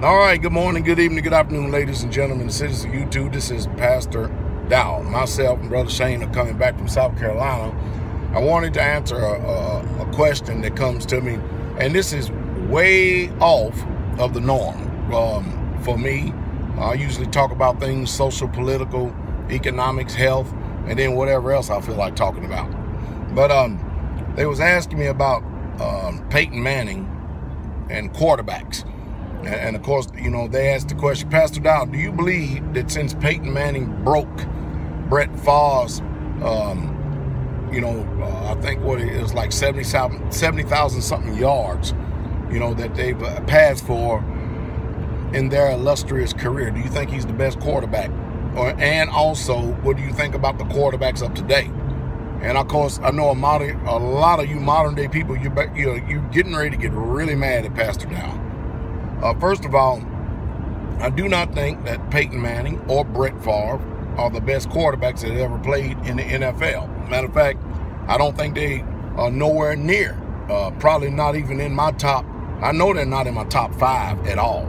All right, good morning, good evening, good afternoon, ladies and gentlemen, citizens of YouTube. This is Pastor Dowell. Myself and Brother Shane are coming back from South Carolina. I wanted to answer a, a, a question that comes to me, and this is way off of the norm. Um, for me, I usually talk about things social, political, economics, health, and then whatever else I feel like talking about. But um, they was asking me about um, Peyton Manning and quarterbacks. And, of course, you know, they asked the question, Pastor Dowell, do you believe that since Peyton Manning broke Brett Favre's, um, you know, uh, I think what it was like 70,000 70, something yards, you know, that they've uh, passed for in their illustrious career. Do you think he's the best quarterback? Or, and also, what do you think about the quarterbacks of today? And of course, I know a, modern, a lot of you modern day people, you you know, you're getting ready to get really mad at Pastor Dowell. Uh, first of all, I do not think that Peyton Manning or Brett Favre are the best quarterbacks that ever played in the NFL. Matter of fact, I don't think they are nowhere near, uh, probably not even in my top. I know they're not in my top five at all.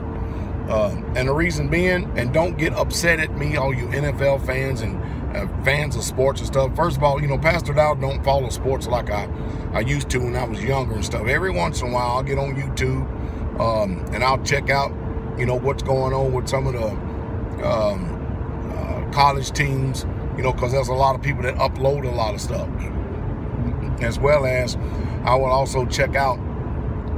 Uh, and the reason being, and don't get upset at me, all you NFL fans and uh, fans of sports and stuff. First of all, you know, Pastor Dowell don't follow sports like I, I used to when I was younger and stuff. Every once in a while, I'll get on YouTube um, and I'll check out, you know, what's going on with some of the um, uh, college teams, you know, because there's a lot of people that upload a lot of stuff. As well as I will also check out,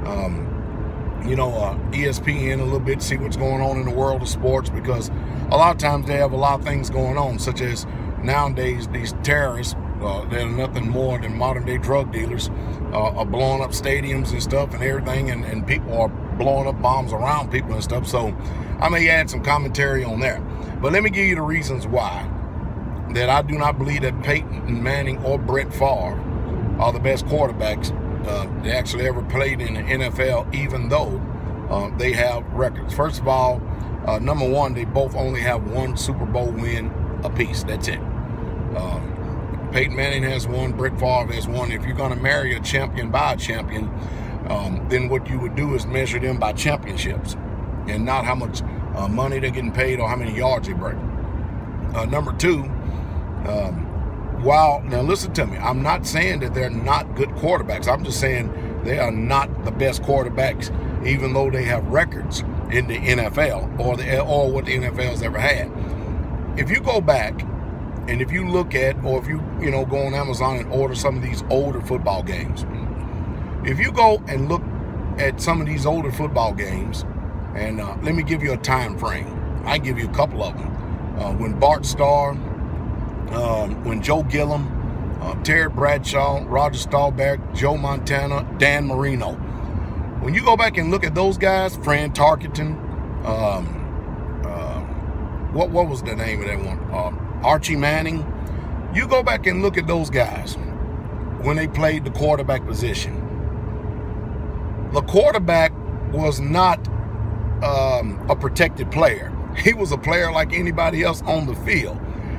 um, you know, uh, ESPN a little bit, see what's going on in the world of sports because a lot of times they have a lot of things going on, such as nowadays these terrorists uh, they're nothing more than modern day drug dealers uh, are blowing up stadiums and stuff and everything, and, and people are blowing up bombs around people and stuff. So I may add some commentary on that. But let me give you the reasons why that I do not believe that Peyton Manning or Brett Favre are the best quarterbacks uh, they actually ever played in the NFL, even though uh, they have records. First of all, uh, number one, they both only have one Super Bowl win apiece. That's it. Um, Peyton Manning has one, Brett Favre has one. If you're going to marry a champion by a champion, um, then what you would do is measure them by championships and not how much uh, money they're getting paid or how many yards they break. Uh, number two, um, while, now listen to me, I'm not saying that they're not good quarterbacks. I'm just saying they are not the best quarterbacks, even though they have records in the NFL or, the, or what the NFL's ever had. If you go back and if you look at, or if you, you know, go on Amazon and order some of these older football games, if you go and look at some of these older football games, and uh, let me give you a time frame. I give you a couple of them. Uh, when Bart Starr, um, when Joe Gilliam, uh, Terry Bradshaw, Roger Staubach, Joe Montana, Dan Marino. When you go back and look at those guys, Fran Tarkenton, um, um, what what was the name of that one? Archie Manning. You go back and look at those guys when they played the quarterback position. The quarterback was not um, a protected player. He was a player like anybody else on the field.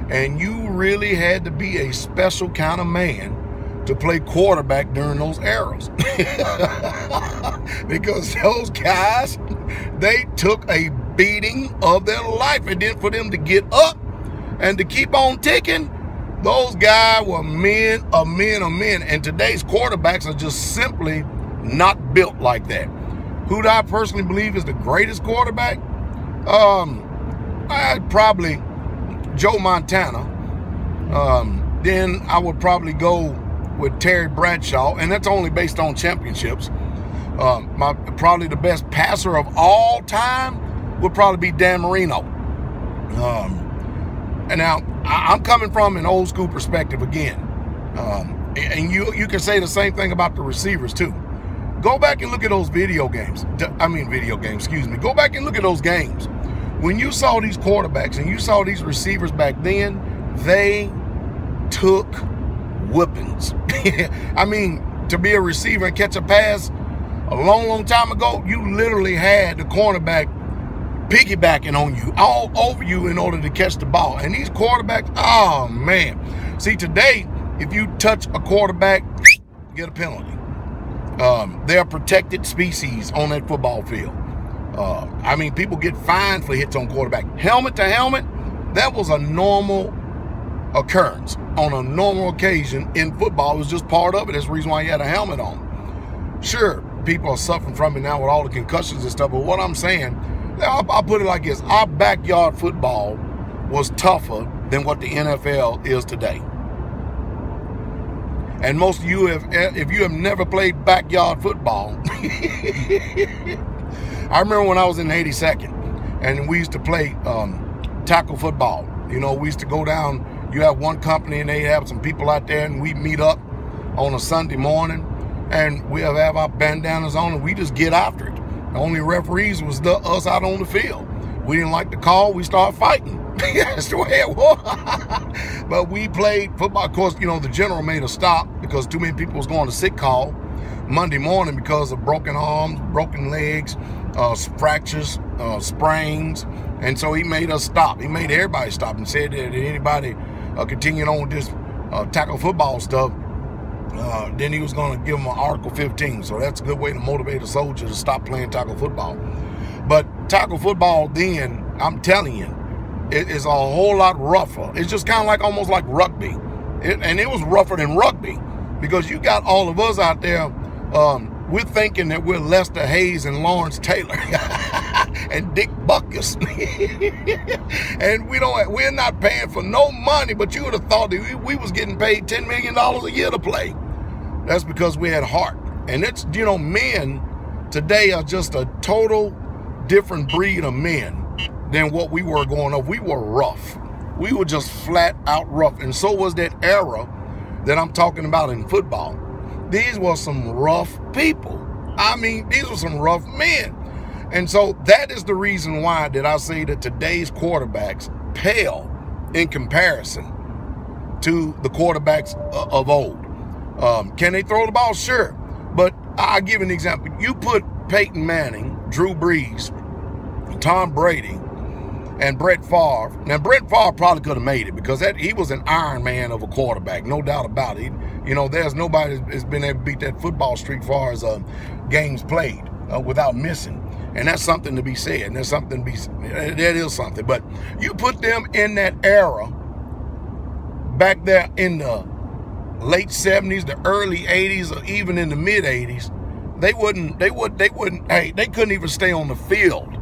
And you really had to be a special kind of man to play quarterback during those eras. because those guys, they took a beating of their life. And then for them to get up and to keep on ticking, those guys were men of men of men. And today's quarterbacks are just simply not built like that. Who do I personally believe is the greatest quarterback? Um, I probably Joe Montana. Um, then I would probably go with Terry Bradshaw, and that's only based on championships. Um, my probably the best passer of all time would probably be Dan Marino. Um, and now I'm coming from an old school perspective again. Um, and you you can say the same thing about the receivers too. Go back and look at those video games. I mean video games, excuse me. Go back and look at those games. When you saw these quarterbacks and you saw these receivers back then, they took whippings. I mean, to be a receiver and catch a pass a long, long time ago, you literally had the cornerback piggybacking on you, all over you in order to catch the ball. And these quarterbacks, oh man. See, today, if you touch a quarterback, get a penalty. Um, they're protected species on that football field. Uh, I mean, people get fined for hits on quarterback. Helmet to helmet, that was a normal occurrence on a normal occasion in football. It was just part of it. That's the reason why he had a helmet on. Sure, people are suffering from it now with all the concussions and stuff, but what I'm saying, I'll, I'll put it like this our backyard football was tougher than what the NFL is today. And most of you have, if you have never played backyard football, I remember when I was in 82nd and we used to play um, tackle football. You know, we used to go down, you have one company and they have some people out there and we meet up on a Sunday morning and we have, have our bandanas on and we just get after it. The only referees was the, us out on the field. We didn't like the call, we started fighting. That's the way it was. but we played football. Of course, you know, the general made a stop because too many people was going to sick call Monday morning because of broken arms, broken legs, uh, fractures, uh, sprains. And so he made us stop. He made everybody stop and said that anybody uh, continued on with this uh, tackle football stuff, uh, then he was going to give them an Article 15. So that's a good way to motivate a soldier to stop playing tackle football. But tackle football then, I'm telling you, it is a whole lot rougher. It's just kind of like almost like rugby. It, and it was rougher than rugby because you got all of us out there um, we're thinking that we're Lester Hayes and Lawrence Taylor and Dick Butkus. and we don't we're not paying for no money, but you would have thought that we, we was getting paid $10 million a year to play. That's because we had heart. And it's, you know, men today are just a total different breed of men than what we were going up. We were rough. We were just flat out rough. And so was that era that I'm talking about in football these were some rough people. I mean, these were some rough men. And so that is the reason why that I say that today's quarterbacks pale in comparison to the quarterbacks of old. Um, can they throw the ball? Sure. But I'll give an example. You put Peyton Manning, Drew Brees, Tom Brady, and Brett Favre. Now, Brett Favre probably could have made it because that he was an Iron Man of a quarterback, no doubt about it. You know, there's nobody that's been able to beat that football streak far as uh, games played uh, without missing. And that's something to be said. And there's something to be, that is something. But you put them in that era back there in the late 70s, the early 80s, or even in the mid 80s, they wouldn't, they would, they wouldn't, hey, they couldn't even stay on the field.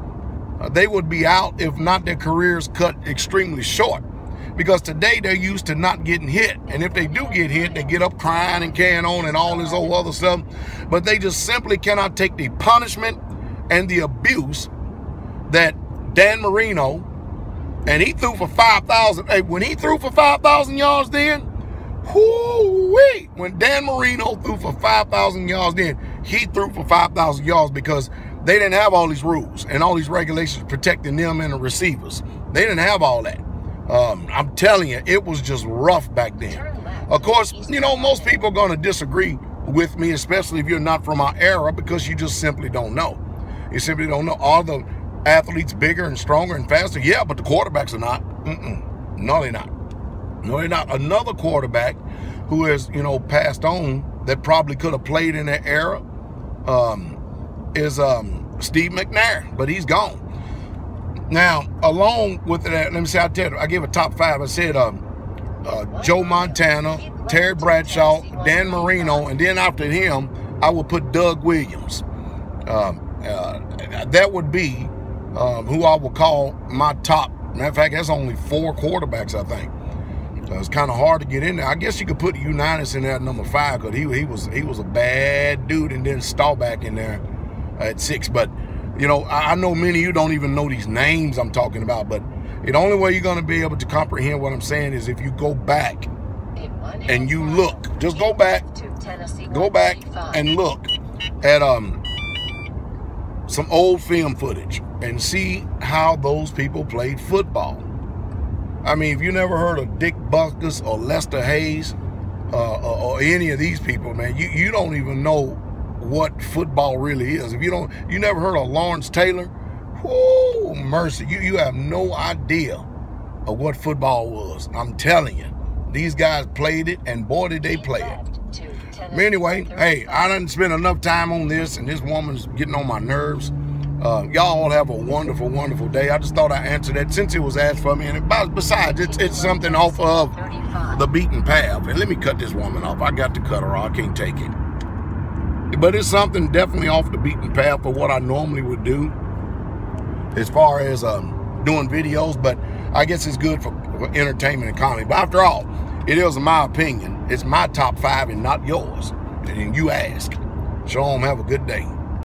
Uh, they would be out if not their careers cut extremely short because today they're used to not getting hit. And if they do get hit, they get up crying and carrying on and all this old other stuff. But they just simply cannot take the punishment and the abuse that Dan Marino, and he threw for 5,000. Hey, when he threw for 5,000 yards then, whoo-wee, when Dan Marino threw for 5,000 yards then, he threw for 5,000 yards because they didn't have all these rules and all these regulations protecting them and the receivers. They didn't have all that. Um, I'm telling you, it was just rough back then. Of course, you know, most people are going to disagree with me, especially if you're not from our era, because you just simply don't know. You simply don't know. Are the athletes bigger and stronger and faster? Yeah, but the quarterbacks are not. Mm-mm. No, they're not. No, they're not. Another quarterback who has, you know, passed on that probably could have played in that era um, is um, Steve McNair, but he's gone. Now, along with that, let me say, I tell you, I give a top five. I said um, uh, Joe Montana, Terry Bradshaw, Dan Marino, and then after him, I would put Doug Williams. Um, uh, that would be uh, who I would call my top. Matter of fact, that's only four quarterbacks, I think. So it's kind of hard to get in there. I guess you could put Unitas in there at number five because he, he was he was a bad dude, and then Staubach in there at six. But you know, I know many of you don't even know these names I'm talking about, but the only way you're going to be able to comprehend what I'm saying is if you go back and you look. Just go back, go back and look at um some old film footage and see how those people played football. I mean, if you never heard of Dick Butkus or Lester Hayes uh, or, or any of these people, man, you, you don't even know what football really is. If you don't, you never heard of Lawrence Taylor, whoo, mercy, you, you have no idea of what football was. I'm telling you, these guys played it, and boy, did they play it. But anyway, hey, I didn't spend enough time on this, and this woman's getting on my nerves. Uh, y'all all have a wonderful, wonderful day. I just thought I'd answer that since it was asked for me. And besides, it's, it's something off of the beaten path. And let me cut this woman off. I got to cut her off. I can't take it. But it's something definitely off the beaten path for what I normally would do as far as um, doing videos. But I guess it's good for, for entertainment and comedy. But after all, it is in my opinion. It's my top five and not yours. And you ask. Shalom, have a good day.